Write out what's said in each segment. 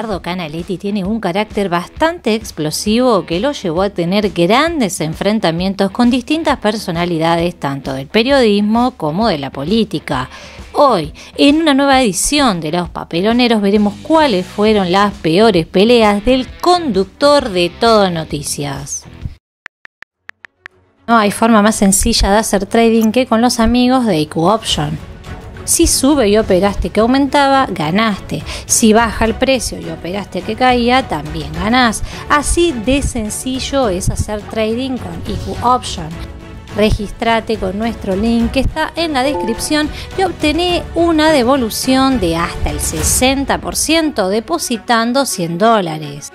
Ricardo Canaletti tiene un carácter bastante explosivo que lo llevó a tener grandes enfrentamientos con distintas personalidades tanto del periodismo como de la política. Hoy, en una nueva edición de Los Papeloneros, veremos cuáles fueron las peores peleas del conductor de Todo Noticias. No hay forma más sencilla de hacer trading que con los amigos de IQ Option. Si sube y operaste que aumentaba, ganaste. Si baja el precio y operaste que caía, también ganás. Así de sencillo es hacer trading con IQ Option. Registrate con nuestro link que está en la descripción y obtené una devolución de hasta el 60% depositando 100 dólares.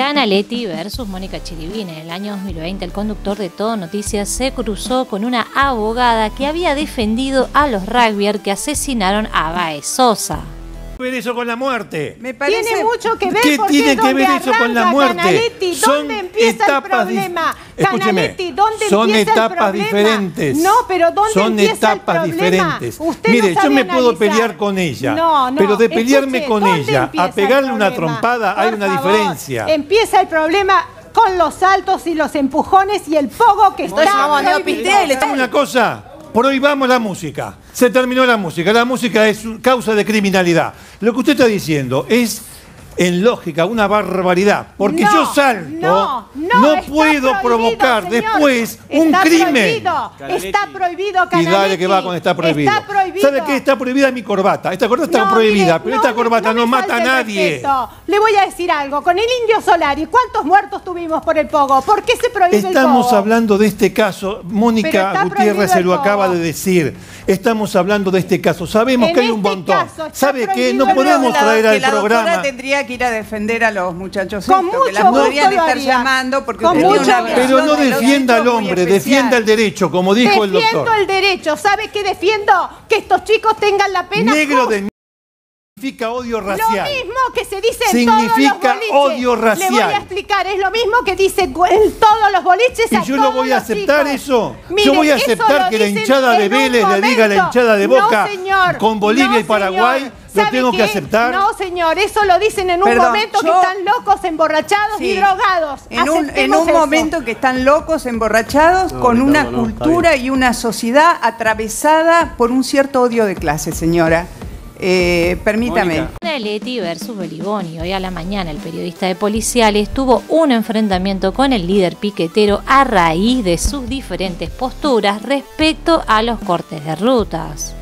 Canaletti versus Mónica Chirivini. En el año 2020, el conductor de Todo Noticias se cruzó con una abogada que había defendido a los rugbyers que asesinaron a Baez Sosa ver eso con la muerte? Me parece... Tiene mucho que ver ¿Qué porque tiene que ver eso con la muerte? Canaletti, Son ¿dónde empieza el etapas di- problema? Escúcheme, Canaletti, ¿dónde son empieza el etapas problema? diferentes. No, pero ¿dónde Son empieza etapas el problema? diferentes. Usted Mire, no yo me puedo pelear con ella, No, no, pero de pelearme escuche, con ¿dónde ella empieza a el pegarle una trompada hay una favor, diferencia. Empieza el problema con los saltos y los empujones y el pogo que Entonces, está vamos, Leo prohibido. Pitel, ¿Sabe una cosa? Prohibamos la música. Se terminó la música. La música es causa de criminalidad. Lo que usted está diciendo es, en lógica, una barbaridad. Porque No, yo salto, no, no, está puedo provocar señor. después un Está crimen. prohibido, está prohibido, Y dale Canaletti. que va con está prohibido. Está prohibido. ¿Sabe qué? Está prohibida mi corbata. Esta corbata está No, prohibida, mire, pero no esta corbata no, mata a el nadie. respeto. Le voy a decir algo. Con el indio Solari, ¿cuántos muertos tuvimos por el pogo? ¿Por qué se prohíbe el Estamos pogo? hablando de este caso, Mónica Gutiérrez se el lo acaba de decir. Estamos hablando de este caso. Sabemos En que hay un este montón. ¿Sabe qué? No el podemos traer que al la programa. Tendría que ir a defender a los muchachos Con estos, que la mucho podrían gusto lo estar haría. llamando porque Con mucho una. Pero no defienda al hombre, defienda el derecho, como dijo el Defiendo doctor. el derecho. ¿Sabe qué defiendo? Que estos chicos tengan la pena Negro de significa odio Lo racial. mismo que se dice en todos los Significa boliches. odio Le voy racial. a explicar, es lo mismo que dice en todos los boliches. ¿Y a yo lo todos voy a aceptar chicos. eso? Mire, ¿Yo voy a aceptar lo que la hinchada de Vélez le diga a la hinchada de No, Boca señor. con Bolivia No, y Paraguay? señor. ¿Lo ¿Sabe tengo que aceptar? No, señor, eso lo dicen en un Perdón, momento que están locos, emborrachados y drogados. En un, en un momento que están locos, emborrachados, con una no, cultura y una sociedad atravesada por un cierto odio de clase, señora. Eh, permítame. Mónica. Canaletti versus Beliboni. Hoy a la mañana el periodista de policiales tuvo un enfrentamiento con el líder piquetero a raíz de sus diferentes posturas respecto a los cortes de rutas.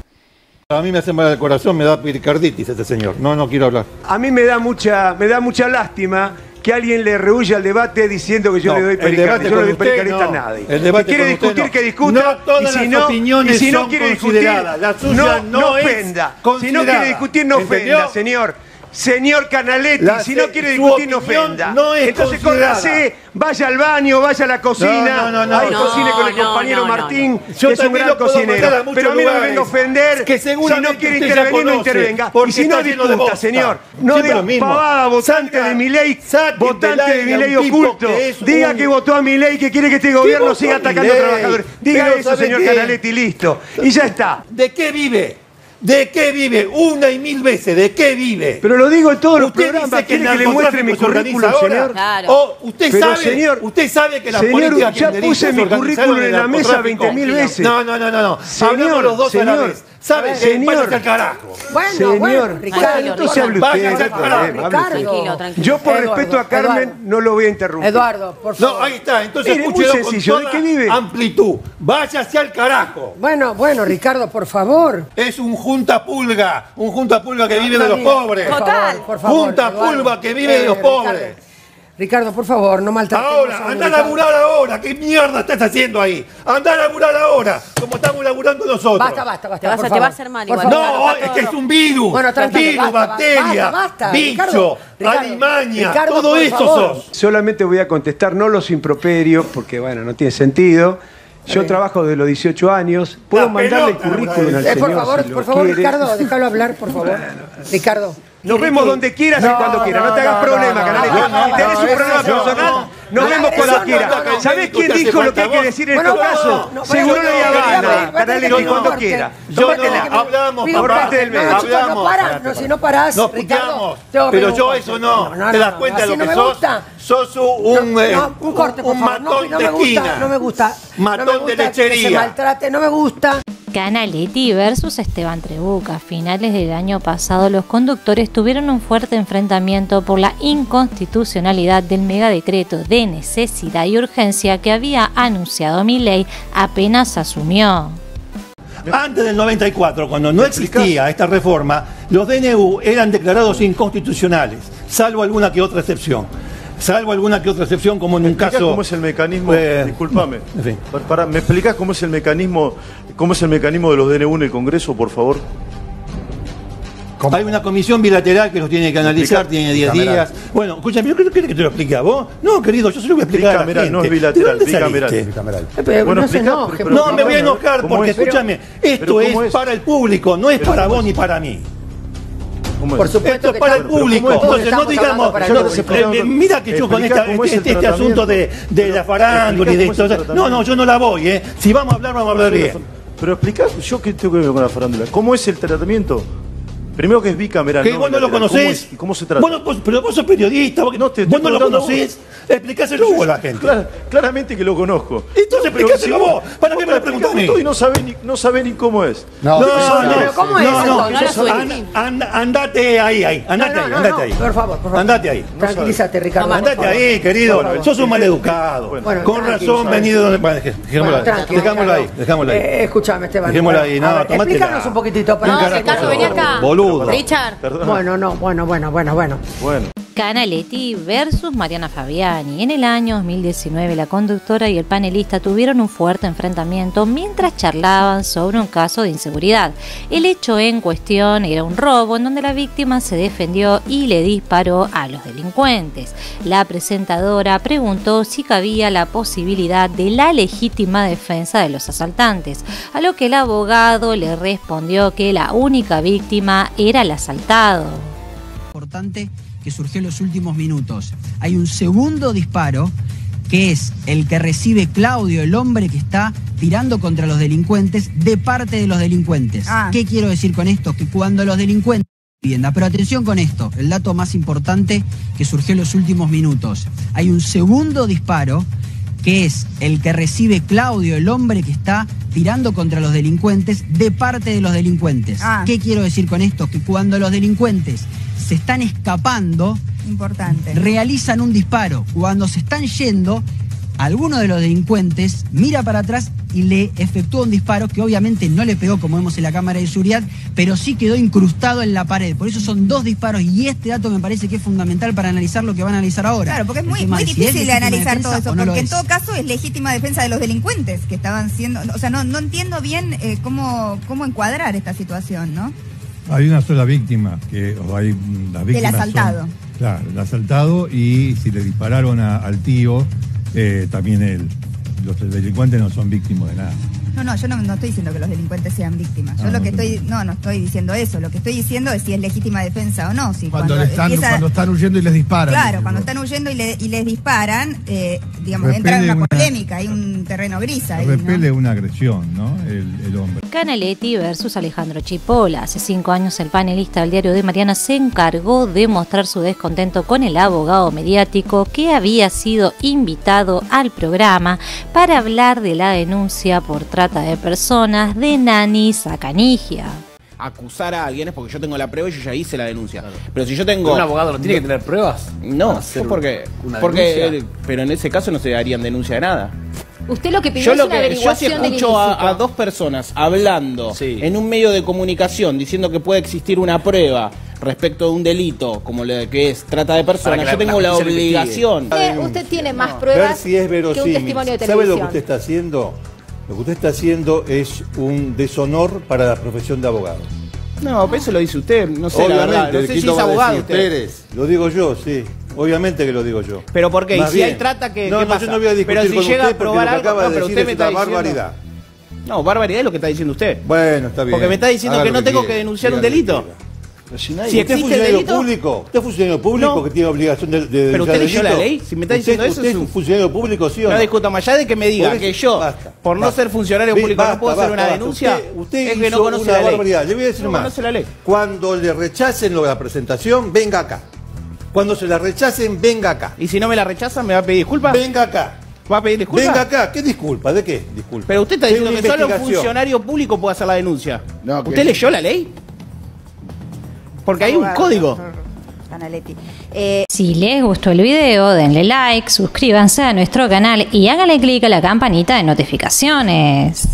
A mí me hace mal el corazón, me da pericarditis este señor. No, no quiero hablar. A mí me da mucha, me da mucha lástima que alguien le rehuya al debate diciendo que yo No, le doy el pericarditis. Yo no le doy pericarditis no. a nadie. El debate Si quiere discutir, no. que discuta. No todas y si las no, opiniones y si no son quiere discutir, consideradas. La suya no, ofenda. Si no quiere discutir, no ¿Entendió? ofenda, señor. Señor Canaletti, La- si no quiere discutir, no ofenda. no es Entonces, córrase, vaya al baño, vaya a la cocina. No, no, no, Ahí no. cocine con el No, compañero no, no, Martín, Yo que es un gran cocinero. Pero a mí no me venga a ofender. que si no quiere intervenir, no intervenga. Y si no discuta, bosta. señor. No diga mismo. pavada, votante de mi ley, votante de mi ley oculto. Diga un- que votó a mi ley, que quiere que este gobierno siga atacando a trabajadores. Diga eso, ¿sabe señor? Canaletti, listo. Y ya está. ¿De qué vive? ¿De qué vive? Una y mil veces, ¿de qué vive? Pero lo digo en todos los ¿Usted programas. dice que el ¿Quiere que le muestre mi currículum, ahora? señor? Claro. O usted Pero, sabe, señor, usted sabe que las señor, políticas ya puse mi currículum en la mesa narcotráfico. 20.000 veces. No, no, no, no, no. Señor, Hablamos los dos a la señor. vez. ¿Sabe qué? Señor. Váyase al carajo. Bueno, Señor, bueno, Ricardo, entonces hable Ricardo. usted. Váyase al carajo. Yo por Eduardo, respeto a Carmen Eduardo. no lo voy a interrumpir. Eduardo, por favor. No, ahí está. Entonces Mire, muy escúchelo sencillo, ¿de qué vive? amplitud. Váyase al carajo. Bueno, bueno, Ricardo, por favor. Es un junta pulga, un junta pulga que vive de los pobres. por favor, por favor, Junta Eduardo. pulga que vive de los Ricardo. pobres. Ricardo, por favor, no maltratemos Ahora, a anda a laburar ahora. ¿Qué mierda estás haciendo ahí? Anda a laburar ahora, como estamos laburando nosotros. Basta, basta, basta. Te vas a- por te va a hacer mal Por igual. favor. No, es que es un virus. Bueno, tranquilo, virus, basta, bacteria, basta, basta, bicho, Ricardo, Ricardo, alimaña, Ricardo, todo eso sos. Solamente voy a contestar, no los improperios, porque bueno, no tiene sentido. Yo trabajo desde los 18 años. Puedo La mandarle el currículum al Eh, señor. por favor, si por favor, quiere. Ricardo, déjalo hablar, por favor. Ricardo. Nos vemos donde quieras y cuando quieras. No, te hagas problema, no, Tenés un problema personal. Nos No, vemos cuando no, quiera. no, no. ¿Sabés quién ¿Te hace dijo lo que hay que decir en Bueno, estos casos? no, Seguro no, Habana. no, no, Canales no, que no, cuando no, quiera. Yo no, hablamos, papá. parte del medio. No, chicos, no Hablamos. si no parás, Nos puteamos, pero yo eso no. ¿Te das cuenta de lo que sos? Sos un, matón de esquina. no me gusta. Matón de lechería. no me gusta. Canaletti versus Esteban Trebuca. A finales del año pasado, los conductores tuvieron un fuerte enfrentamiento por la inconstitucionalidad del megadecreto de necesidad y urgencia que había anunciado Milei apenas asumió. Antes del 94, cuando no existía esta reforma, los DNU eran declarados inconstitucionales, salvo alguna que otra excepción. Salvo alguna que otra excepción, como en un caso. cómo es el mecanismo? eh, disculpame. en fin. Pa- para- ¿Me explicás cómo es el mecanismo, cómo es el mecanismo de los DNU en el Congreso, por favor? Hay una comisión bilateral que los tiene que analizar, Explica- tiene 10 bicameral. días. Bueno, escúchame, ¿yo creo que te lo explique a vos? No, querido, yo se lo voy a explicar a la Bicameral, gente. no es ¿De bilateral, dónde bicameral. saliste? Eh, pero Bueno, no se explica, enoje. pero- No, me voy a enojar ¿Cómo porque, es? escúchame, esto ¿cómo es es? para el público, no es Pero para ¿cómo vos es? ni para mí. ¿Cómo Por es? supuesto Esto es que para el público, entonces no digamos, eh, mira que yo con este, este asunto de, la farándula y de esto, no, no, yo no la voy, ¿eh? Si vamos a hablar, vamos a hablar bien. Pero explicá, yo qué tengo que ver con la farándula. ¿Cómo es el tratamiento? Primero que es bicameral. Que vos no lo bilateral. ¿Cómo conocés. cómo se trata? Vos no- vos- pero vos sos periodista, vos, No, te vos no lo conocés. Explicáselo vos a la gente. Clara- claramente que lo conozco. Entonces Pero explícaselo si vos. ¿Para qué me lo preguntás? Y no sabés ni, no sabés ni cómo es. No, no, pero ¿cómo es no, no, entonces? no, and- and- andate ahí, ahí, andate No, no, ahí, no, andate no, ahí. por favor, por favor. Andate ahí. Tranquilízate, Ricardo. Andate ahí, querido. Sos un maleducado. Bueno, Con razón, venido donde. Bueno, Bueno, Dejámoslo ahí, dejámoslo ahí. Eh, escúchame, Esteban. Dejémoslo Bueno, ahí, a no, ver, tomátela. Explícanos un poquitito. No, no, Ricardo, vení acá. Boludo. Richard. Perdona. Bueno, no, bueno, bueno, bueno, bueno. Bueno. Canaletti versus Mariana Fabiani. En el año 2019, la conductora y el panelista tuvieron un fuerte enfrentamiento mientras charlaban sobre un caso de inseguridad. El hecho en cuestión era un robo en donde la víctima se defendió y le disparó a los delincuentes. La presentadora preguntó si cabía la posibilidad de la legítima defensa de los asaltantes, a lo que el abogado le respondió que la única víctima era el asaltado. importante que surgió en los últimos minutos. Hay un segundo disparo que es el que recibe Claudio, el hombre que está tirando contra los delincuentes, de parte de los delincuentes. Ah. ¿Qué quiero decir con esto? Que cuando los delincuentes... Vivienda. Pero atención con esto, el dato más importante que surgió en los últimos minutos. Hay un segundo disparo que es el que recibe Claudio, el hombre que está tirando contra los delincuentes, de parte de los delincuentes. Ah. ¿Qué quiero decir con esto? Que cuando los delincuentes se están escapando, Importante. realizan un disparo. Cuando se están yendo, alguno de los delincuentes mira para atrás y le efectúa un disparo que obviamente no le pegó como vemos en la cámara de seguridad, pero sí quedó incrustado en la pared. Por eso son dos disparos y este dato me parece que es fundamental para analizar lo que van a analizar ahora. Claro, porque es muy, muy si es difícil de legítima analizar todo eso, no porque en todo caso es legítima defensa de los delincuentes que estaban siendo, o sea, no, no entiendo bien eh, cómo, cómo encuadrar esta situación, ¿no? Hay una sola víctima, que o hay las víctimas son- asaltado. claro, el asaltado y si le dispararon a- al tío, eh, también él. Los delincuentes no son víctimas de nada. No, no, yo no, no estoy diciendo que los delincuentes sean víctimas. Yo Ah, lo que no estoy, no, no estoy diciendo eso. Lo que estoy diciendo es si es legítima defensa o no. Si Cuando, están, empieza- cuando están huyendo y les disparan. Claro, cuando están huyendo y, le- y les disparan, eh, digamos, Repele entra en una, una- polémica, hay un terreno gris ahí. ¿no? Repele una agresión, ¿no? El, el hombre. Canaletti versus Alejandro Chipola. Hace cinco años el panelista del diario de Mariana se encargó de mostrar su descontento con el abogado mediático que había sido invitado al programa para hablar de la denuncia por trata de personas de Nani Sacanigia. acusar a alguien es porque yo tengo la prueba y yo ya hice la denuncia. Pero si yo tengo. ¿Un abogado no tiene que tener pruebas? No, porque. una porque denuncia? pero en ese caso no se darían denuncia de nada. Usted lo que pidió Yo es lo una que yo si escucho a, dos personas hablando en un medio de comunicación diciendo que puede existir una prueba respecto de un delito como lo que es trata de personas, la- yo tengo la la obligación. Usted, usted tiene más Ver pruebas si es que un verosímil. testimonio de ¿Sabe lo que usted está haciendo? Lo que usted está haciendo es un deshonor para la profesión de abogado. No, pero eso lo dice usted, no sé la Obviamente, verdad. No sé Quito si es abogado usted. Pérez, lo digo yo, sí. Obviamente que lo digo yo. Pero ¿por qué? ¿Y Más si bien. hay trata, qué- no, qué no, pasa? yo no voy a discutir Pero si con llega a usted probar que algo- acaba no, de pero decir usted me está diciendo- barbaridad. No, barbaridad es lo que está diciendo usted. Bueno, está bien. Porque me está diciendo que no tengo que denunciar un delito. si nadie- Si ¿Usted es existe funcionario delito- público? ¿Usted es funcionario público No. que tiene obligación de, de Pero usted leyó la ley. Si me está ¿Usted- diciendo eso, ¿Usted es un- un funcionario público, sí o no? No discutamos ya de que me diga eso, que yo, basta, por no basta. ser funcionario público, no puedo hacer una denuncia. Usted, usted es que no conoce una la ley. barbaridad. Le voy a decir No más. conoce la ley. Cuando le rechacen la presentación, venga acá. Cuando se la rechacen, venga acá. Y si no me la rechazan, me va a pedir disculpas. Venga acá. ¿Va a pedir disculpas? Venga acá. ¿Qué disculpa? ¿De qué? Disculpa. Pero usted está diciendo que solo un funcionario público puede hacer la denuncia. No, que- ¿Usted leyó la ley? Porque hay un código. Eh, Si les gustó el video, denle like, suscríbanse a nuestro canal y háganle clic a la campanita de notificaciones.